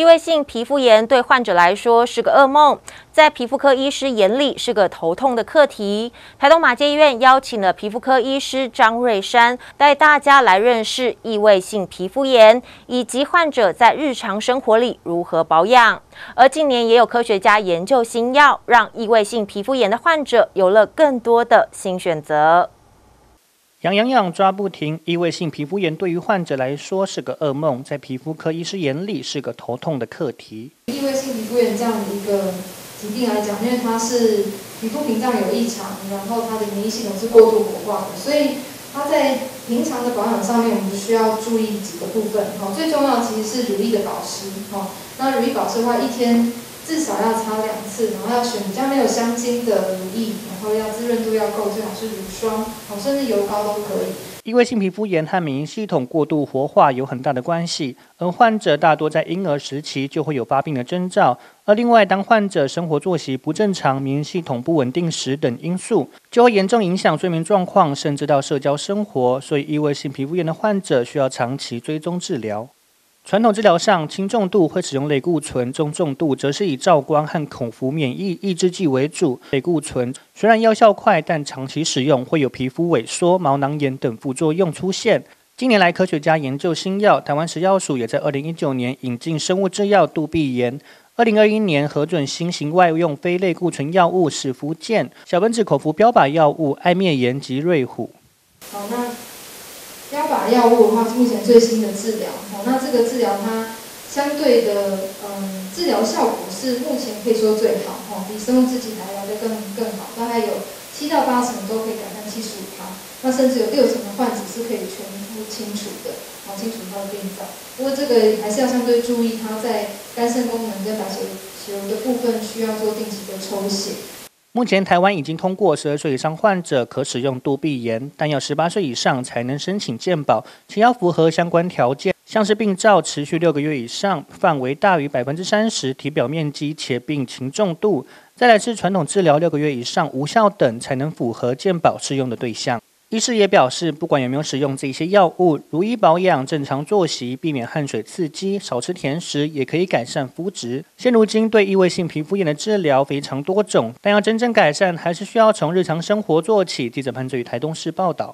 异位性皮肤炎对患者来说是个噩梦，在皮肤科医师眼里是个头痛的课题。台东马街医院邀请了皮肤科医师张瑞山，带大家来认识异位性皮肤炎以及患者在日常生活里如何保养。而近年也有科学家研究新药，让异位性皮肤炎的患者有了更多的新选择。痒痒痒抓不停，异位性皮肤炎对于患者来说是个噩梦，在皮肤科医师眼里是个头痛的课题。异位性皮肤炎这样的一个疾病来讲，因为它是皮肤屏障有异常，然后它的免疫系统是过度活化的，所以它在平常的保养上面，我们需要注意几个部分。哈，最重要其实是乳液的保湿。哈，那乳液保湿的话，一天。至少要擦两次，然后要选比较没有香精的乳液，然后要滋润度要够，最好是乳霜，好，甚至油膏都可以。异位性皮肤炎和免疫系统过度活化有很大的关系，而患者大多在婴儿时期就会有发病的征兆。而另外，当患者生活作息不正常、免疫系统不稳定时等因素，就会严重影响睡眠状况，甚至到社交生活。所以，异位性皮肤炎的患者需要长期追踪治疗。传统治疗上，轻重度会使用类固醇，中重度则是以照光和口服免疫抑制剂为主。类固醇虽然药效快，但长期使用会有皮肤萎缩、毛囊炎等副作用出现。近年来，科学家研究新药，台湾食药署也在二零一九年引进生物制药杜必炎，二零二一年核准新型外用非类固醇药物史福健、小分子口服标靶药物艾灭炎及瑞虎。好，那。标靶药物的话目前最新的治疗，哦，那这个治疗它相对的，嗯，治疗效果是目前可以说最好，哦，比生物制剂还来的更更好，大概有七到八成都可以改善七十五趴，那甚至有六成的患者是可以全部清除的，哦，清除它的病灶。不过这个还是要相对注意，它在肝肾功能跟白血球的部分需要做定期的抽血。目前台湾已经通过十二岁以上患者可使用杜必炎，但要十八岁以上才能申请健保，且要符合相关条件，像是病灶持续六个月以上，范围大于百分之三十，体表面积且病情重度，再来是传统治疗六个月以上无效等，才能符合健保适用的对象。医师也表示，不管有没有使用这些药物，如一保养、正常作息、避免汗水刺激、少吃甜食，也可以改善肤质。现如今，对异位性皮肤炎的治疗非常多种，但要真正改善，还是需要从日常生活做起。记者潘志宇台东市报道。